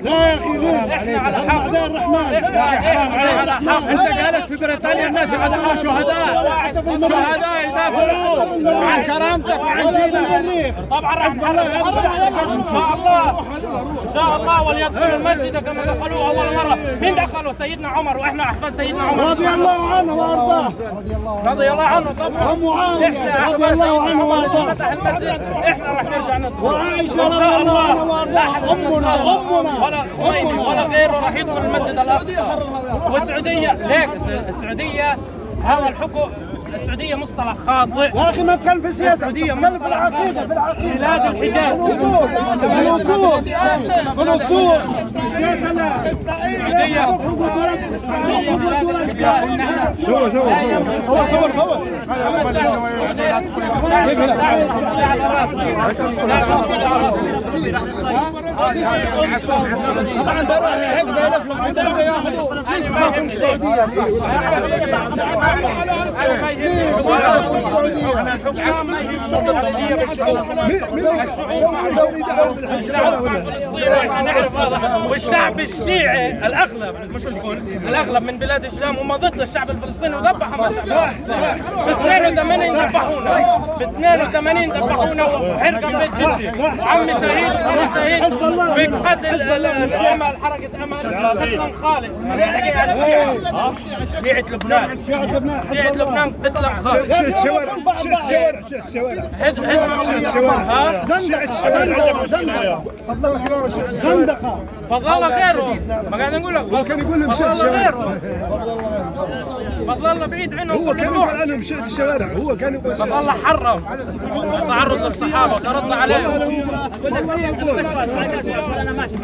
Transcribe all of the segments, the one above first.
لا يا أخي ليش؟ إحنا على حق الرحمن إحنا على حق انت جالس في بريطانيا الناس يقدموا شهداء شهداء يدافعون عن كرامتك وعن دينك طبعا راح نحرق ان شاء الله ان شاء الله وليدخلوا المسجد كما دخلوه اول مره مين دخلوا سيدنا عمر وإحنا احفاد سيدنا عمر رضي الله عنه وارضاه رضي الله عنه طبعا إحنا رضي الله عنه وارضاه فتح المسجد إحنا راح نرجع ندخل شاء رضي الله عنها الله وارضاها. أمنا، أمنا. ولا خميني ولا غيره راح يدخل المسجد الأقصى. والسعودية ليك السعودية هذا الحكم السعودية مصطلح خاطئ. يا أخي ما تكلم في السياسة. السعودية تكلم في العقيدة في العقيدة. بلاد الحجاز. في الاصول في الاصول السياسة لا. السعودية. صور صور طبعا ترى هيك الحكام والشعب الشيعي الأغلب مش نقول الأغلب من بلاد الشام هم ضد الشعب الفلسطيني وذبحهم الشعب. ب 82 ذبحونا. ب 82 ذبحونا وحرقه بيت جدي. وعمي شهيد وخالي شهيد بقتل الشمال حركه امل قتلهم خالد. شيعة لبنان. شيعة لبنان. خالد شيعة شوارع شيعة شوارع شيعة شوارع هد هد شوارع زندقة زندقة زندقة فضل الله غيره ما قاعد نقول لك كان يقول لهم الله شوارع فضل الله بعيد عنهم هو كان يقول عنهم شيعة الشوارع. هو كان يقول فضل الله حرم التعرض للصحابة ورد عليهم.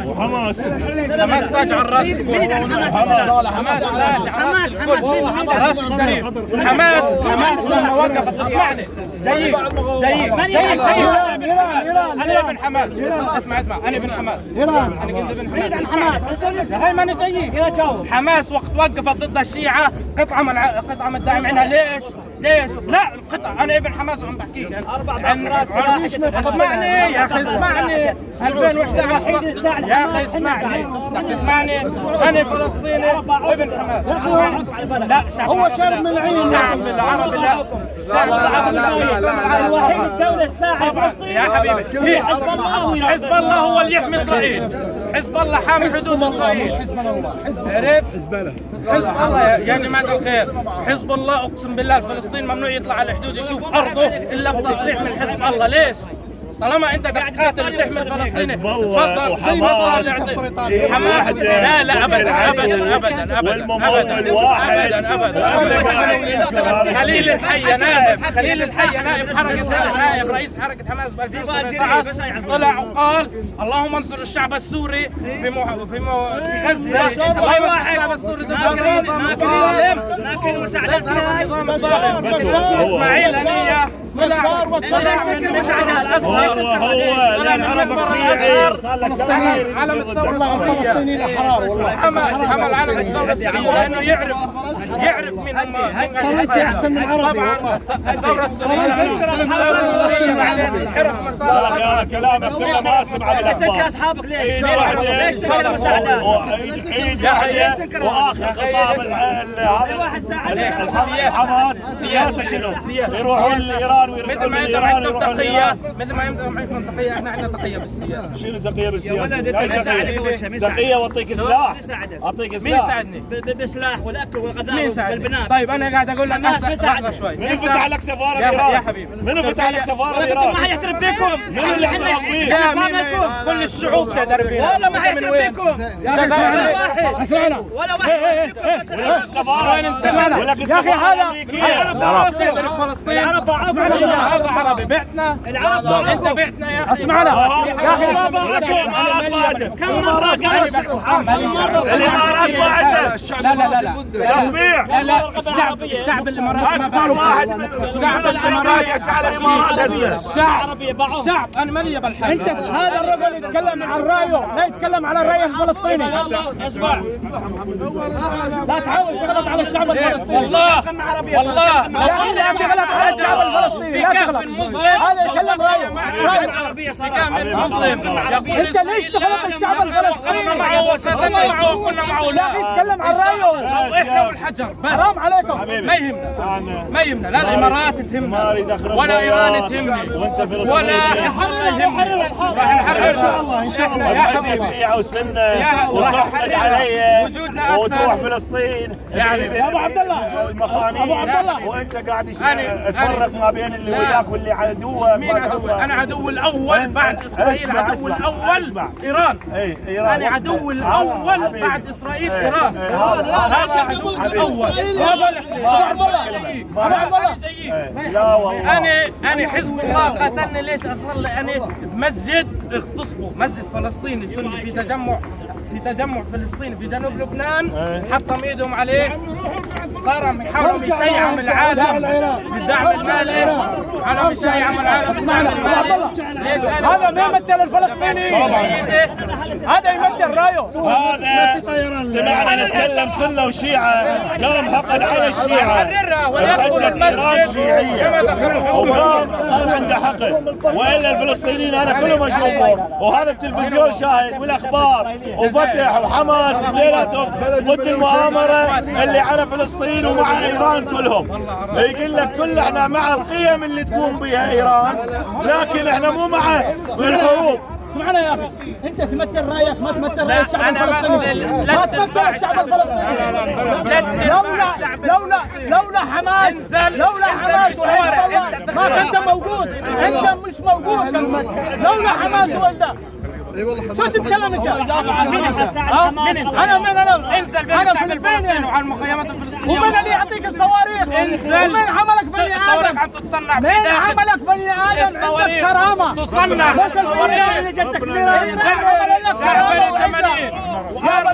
وحماس. حماس تاج على الراس حماس. تاج على راس الكل راس الشريف حماس حماس لما وقفت اسمعني زيك زيك زيك زيك أنا ابن حماس اسمع اسمع. أنا ابن حماس. أنا قلت ابن حماس هاي ما أنا جايك حماس وقت وقفت ضد الشيعة. قطعة قطعة من داعمينها ليش؟ ليش؟ لا القطع أنا ابن حماس وعم بحكيك أربع ضربات اسمعني يا أخي اسمعني. 2011 يا أخي اسمعني. بدك تسمعني أنا فلسطيني وابن حماس. لا شعب هو شارب من العين. شعب العربي لا شعب العربي الوحيد الدولة الساعة طبعا يا حبيبي. هي حزب الله. حزب الله هو اللي يحمي إسرائيل. حزب الله حامي حدود إسرائيل. عرفت؟ زبالة حزب الله. يا جماعة الخير. حزب الله. أقسم بالله فلسطين ممنوع يطلع على الحدود يشوف أرضه إلا بتصريح من حزب الله. ليش؟ طالما انت قاعد تقاتل وتحمي الله تفضل. وحماس تفضل اعطي. حماس لا لا ابدا ابدا ابدا ابدا والممول واحد ابدا ابدا. ابدا. خليل الحي نائب خليل الحي نائب. حركه نائب رئيس حركة حماس ب 2013 طلع وقال اللهم انصر الشعب السوري في مو في مو في غزة. الله يوحد الشعب السوري ضد النظام الظالم ضد النظام الظالم إسماعيل هنيه طلع طلع من مساعدة الازهر هو هو لأن من عرفك منبر شيعي الازهر صار لك علم الثورة السورية الاحرار والله حمل حمل علم الثورة السورية لأنه يعرف يعرف من فرنسي أحسن من عربي. والله. السورية بعدين حرف يا كلامك كله ما اسمع تنكر أصحابك ليش؟ عيد ليش؟ تنكر مساعدات؟ عيد يحيى وآخر خطاب هذا حماس سياسه شنو؟ يروحون لايران مثل ويردون ما من يندم ايران عندكم لايران مثل ما يندم عندكم تقية إحنا عندنا تقية بالسياسة شنو تقيه بالسياسة؟ ولد مساعدك تقية؟ أول شيء مين؟ تقيه وأعطيك سلاح مين؟ أعطيك مين سلاح يساعدني؟ ب- ب- بالسلاح والأكل والغذاء مين؟ والبناء طيب أنا قاعد أقول لك الناس. لحظة شوي من فتح لك سفارة يا- بإيران؟ يا حبيبي. من فتح لك سفارة بإيران؟ ما يحترم بكم من اللي؟ يا ما مين- لكم. كل الشعوب تدري فينا والله ما؟ يحترم بكم جزاء ولا. واحد أسمعنا ولا إيه، إيه، واحد إيه. ولك السفاره يا السفاره هذا- العرب فلسطين. هذا عربي. بعتنا. العرب. انت بعتنا يا أخي. اسمعنا. يا أخي الامارات بعدك كم مرة قال؟ الإمارات بعدك لا لا لا لا لا لا الشعب الشعب الاماراتي ما أكبر. واحد. الشعب الاماراتي يجعل الإمارات الشعب الشعب أنا مالي بالحق أنت هذا الرجل يتكلم عن رأيه لا يتكلم على الراي الفلسطيني. أسمع. لا تحاول تغلط على الشعب الفلسطيني. والله والله يا أخي لا تغلط على الشعب الفلسطيني علي تغلط هذا يتكلم رايه رايه كم من مظلم أنت ليش تغلط الشعب الفلسطيني؟ كنا معه وصلنا معه وكنا معه لا يتكلم عن رأيه. إحنا والحجر بس. حرام عليكم. ما يهمنا. ما يهمنا. لا الإمارات تهمنا. ولا. إيران تهمني. ولا حزب يهمني راح نحرر إن شاء الله إن شاء الله. وتحكي بشيعة وسنة. يا- وتحكي وحرر علي. وتروح. فلسطين. يعني أبو عبد الله. أبو عبد الله. وانت قاعد تفرق ما بين اللي. وياك واللي عدوك مين عدو؟ أنا عدو الأول بعد إسرائيل أسمع، عدو أسمع، الأول أسمع. إيران. اي إيران. أنا عدو الأول. بعد إسرائيل إيه، إيران. إيه، هذا عدو الأول. الله جيد. إيه، لا والله. أنا أنا حزب الله قتلني ليش اصر لي أنا بمسجد اغتصبوا مسجد فلسطيني سني في تجمع في تجمع فلسطيني في جنوب لبنان إيه. حطم إيدهم عليه. صار يحاولوا يشيعوا العالم بالدعم المالي. حاولوا يشيعوا العالم بالدعم المالي. ليش أنا؟ هذا ما يمثل الفلسطيني. هذا يمثل رايه هذا سمعنا نتكلم سنة وشيعة قام حقد على شيعية. كما دخل الحكومة. وقام صار عنده حقد وإلا الفلسطينيين أنا كلهم أشوفهم. وهذا التلفزيون شاهد. والأخبار. وفتح وحماس ضد المؤامره اللي على فلسطين ومع ايران كلهم يقول لك كل إحنا مع القيم اللي تقوم بها ايران لكن إحنا مو مع الحروب اسمعنا يا أخي انت تمثل رايك ما تمثل لا، راي الشعب الفلسطيني ما تمثل الشعب الفلسطيني لولا لولا لولا حماس لولا حماس ما. كنت موجود انت مش موجود لولا حماس وانت شو تتكلم أنت؟ أنا من أنا انزل بين الشعب فلسطيني الفلسطيني وعلى المخيمات الفلسطينية. ومن اللي يعطيك الصواريخ؟ انزل ومن عملك بني الصواريخ آدم؟ عم تتصنع في مين عملك بني آدم؟ عندك كرامة. تصنع مش الصواريخ. اللي جتك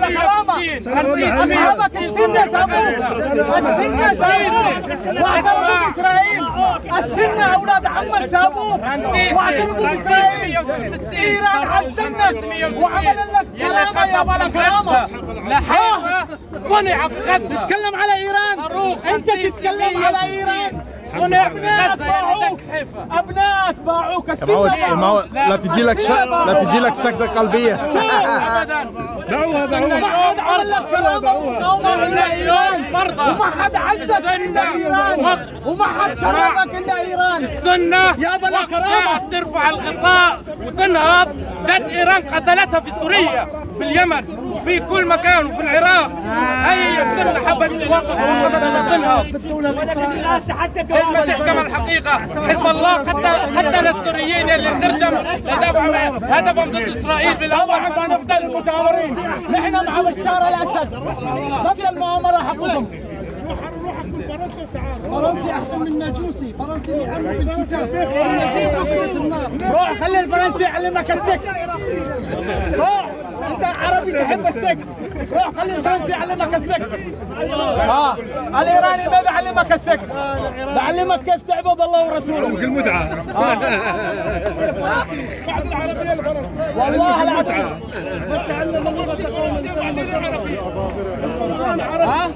كرامه أصحابك السنة سابوه السنة سابوه واعترفوا باسرائيل السنة أولاد عمك سابوه واعترفوا بإسرائيل. إيران عزلنا وعمل لك كرامه يا بلا كرامة. صنع في غزه تتكلم على إيران. أنت تتكلم على إيران. صنع في ابنائك غزه يعني باعوك. لك حيفا. ابنائك باعوك. يا السنة معود لا تجي لك. لا تجي لك ما عمل لك كرامه ومقاومه الا ايران وما حد عزك إلا إيران. وما حد شرفك إلا إيران. السنة يا بلا ترفع الغطاء وتنهض. جت إيران قتلتها في سوريا. في اليمن وفي كل مكان وفي العراق. هي السنة حبت توقف وقفت تنهض لازم تحكم الحقيقة. حزب الله قتل قتل السوريين اللي ترجم هدفهم ضد إسرائيل بالاول طبعا نقتل المتآمرين نحن مع بشار الأسد. ضد المؤامرة حقكم فرنسي أحسن من ناجوسي. فرنسي يعلم بالكتاب الناجوس عقدة النار روح خلي الفرنسي يعلمك السكس. روح. انت عربي تحب السكس. روح خلي الفرنسي يعلمك السكس. آه. الإيراني ما بيعلمك السكس. بيعلمك كيف تعبد الله ورسوله. المتعه بعد العربية الفرنسية. والله العظيم. تعلم لغة قوم الإنسان ها